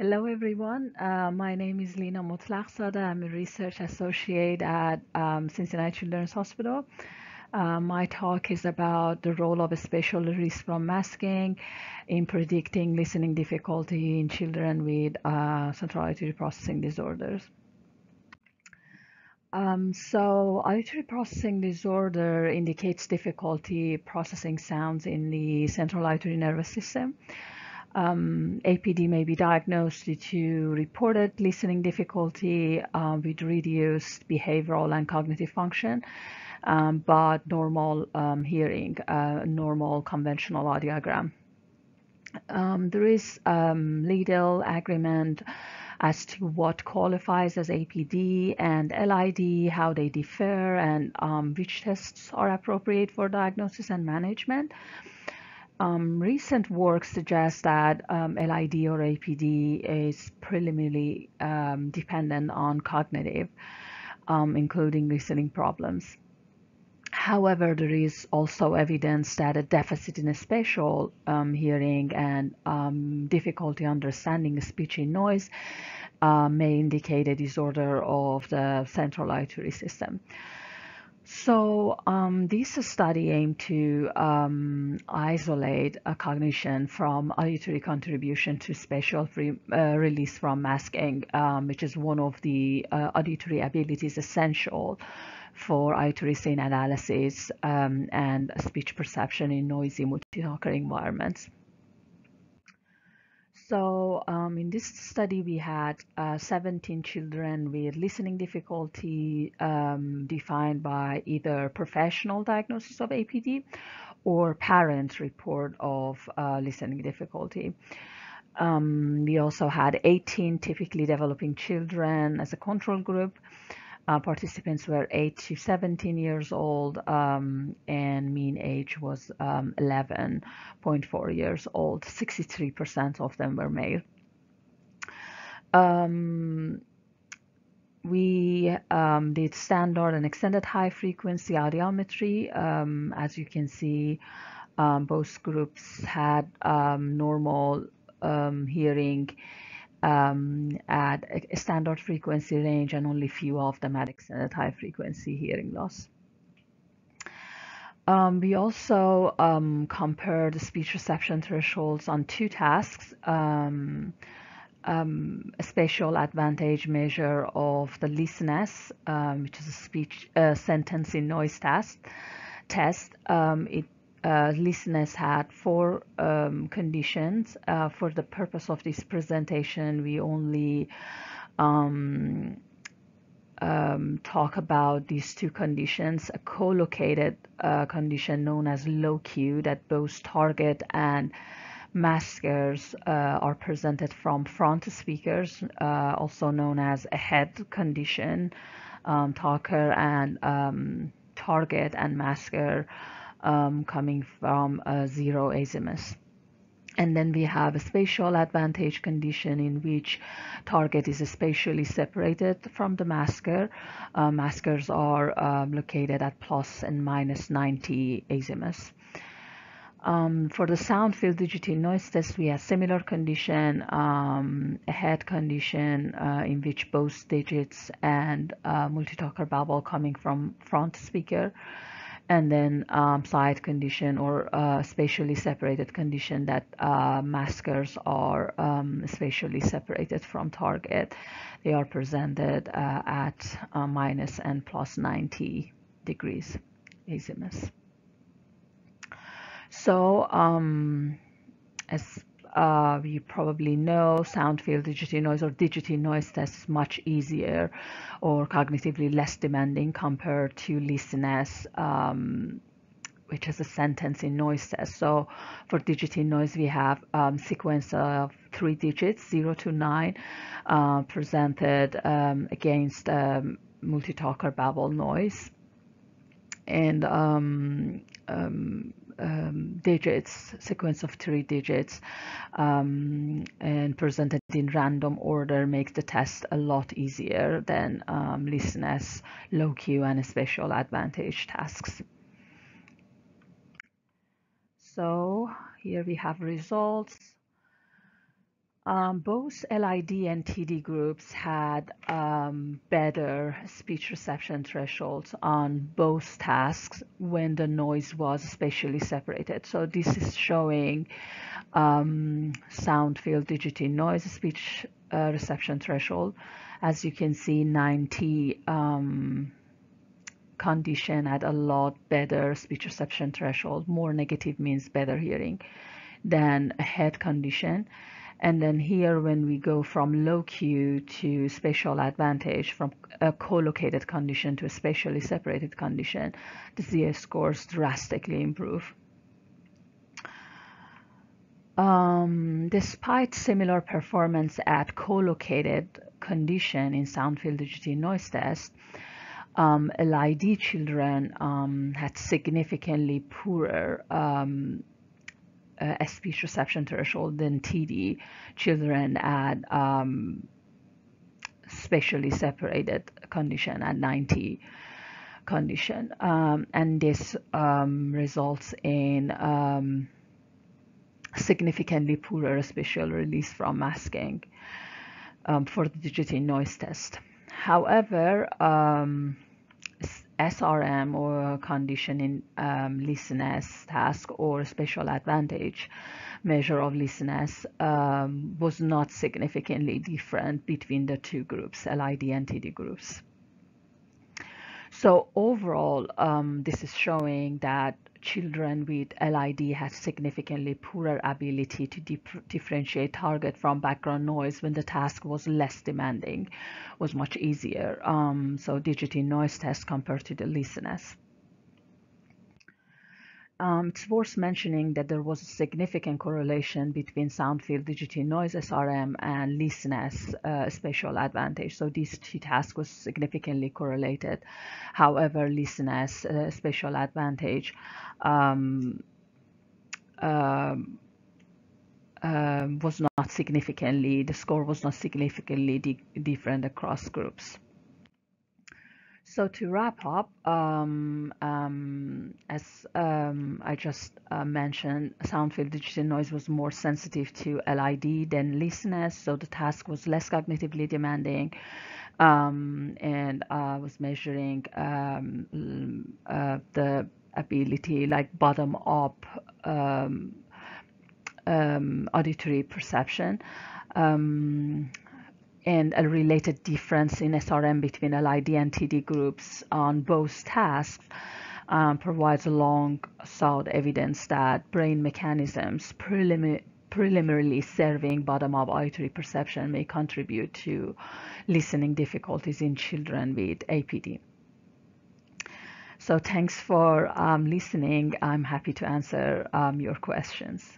Hello, everyone. Uh, my name is Lina Motlagh Zadeh. I'm a research associate at um, Cincinnati Children's Hospital. Uh, my talk is about the role of spatial release from masking in predicting listening difficulty in children with uh, central auditory processing disorders. Um, so auditory processing disorder indicates difficulty processing sounds in the central auditory nervous system. Um, APD may be diagnosed due to reported listening difficulty uh, with reduced behavioral and cognitive function, um, but normal um, hearing, uh, normal conventional audiogram. Um, there is um, legal agreement as to what qualifies as APD and LID, how they differ, and um, which tests are appropriate for diagnosis and management. Um, recent work suggests that um, LID or APD is preliminarily um, dependent on cognitive, um, including listening problems. However, there is also evidence that a deficit in spatial um, hearing and um, difficulty understanding speech in noise uh, may indicate a disorder of the central auditory system. So um, this study aimed to um, isolate a cognition from auditory contribution to spatial free, uh, release from masking, um, which is one of the uh, auditory abilities essential for auditory scene analysis um, and speech perception in noisy multi-talker environments. So um, in this study, we had uh, 17 children with listening difficulty um, defined by either professional diagnosis of APD or parent report of uh, listening difficulty. Um, we also had 18 typically developing children as a control group uh, participants were 8 to 17 years old, um, and mean age was um, 11.4 years old. 63% of them were male. Um, we um, did standard and extended high frequency audiometry. Um, as you can see, both groups had normal hearing um, at a standard frequency range and only few of them had extended high frequency hearing loss. Um, we also um, compared the speech reception thresholds on two tasks, um, um a spatial advantage measure of the LiSN-S, um, which is a speech uh, sentence in noise test. Test. Um, it uh, LiSN-S had four um, conditions. Uh, for the purpose of this presentation, we only um, um, talk about these two conditions, a co-located uh, condition known as low cue that both target and maskers uh, are presented from front speakers, uh, also known as a head condition, um, talker and um, target and masker um, coming from a zero azimuth. And then we have a spatial advantage condition in which target is spatially separated from the masker. Uh, maskers are um, located at plus and minus 90 azimuths. Um, for the sound field digit noise test, we have similar condition, um, a head condition uh, in which both digits and uh, multi-talker babble coming from front speaker and then um, side condition or uh, spatially separated condition that uh, maskers are um, spatially separated from target. They are presented uh, at uh, minus and plus 90 degrees azimuth. So um, as uh, you probably know sound field digit noise or digit noise test is much easier or cognitively less demanding compared to LiSN-S um, which is a sentence in noise test. So for digit noise, we have um, sequence of three digits, zero to nine, uh, presented um, against um, multi-talker babble noise. And um, digits, sequence of three digits, um, and presented in random order makes the test a lot easier than um, LiSN-S, low cue, and spatial advantage tasks. So here we have results. Um, both LID and TD groups had um, better speech reception thresholds on both tasks when the noise was spatially separated. So this is showing um, sound field digit noise speech uh, reception threshold. As you can see, 90 um, condition had a lot better speech reception threshold. More negative means better hearing than a head condition. And then here, when we go from low cue to spatial advantage, from a co-located condition to a spatially separated condition, the ZA scores drastically improve. Um, despite similar performance at co-located condition in sound field digit noise test, um, LID children um, had significantly poorer um, uh, speech reception threshold than TD children at um, spatially separated condition at 90 condition. Um, and this um, results in um, significantly poorer spatial release from masking um, for the digit noise test. However, um, SRM or condition in um, LiSN-S task or special advantage measure of LiSN-S um, was not significantly different between the two groups, LID and TD groups. So overall, um, this is showing that children with LID have significantly poorer ability to differentiate target from background noise when the task was less demanding, was much easier. Um, so digit noise test compared to the LiSN-S. Um, it's worth mentioning that there was a significant correlation between sound field digit noise SRM and LiSN-S uh, spatial advantage. So these two tasks was significantly correlated. However, LiSN-S uh, spatial advantage um, um, was not significantly, the score was not significantly di different across groups. So to wrap up, um, um, as um, I just uh, mentioned, sound field digit noise was more sensitive to LID than LiSN-S, so the task was less cognitively demanding, um, and I uh, was measuring um, uh, the ability, like bottom up um, auditory perception. Um, and a related difference in SRM between LID and TD groups on both tasks um, provides a long sought evidence that brain mechanisms prelim preliminarily serving bottom-up auditory perception may contribute to listening difficulties in children with APD. So thanks for um, listening. I'm happy to answer um, your questions.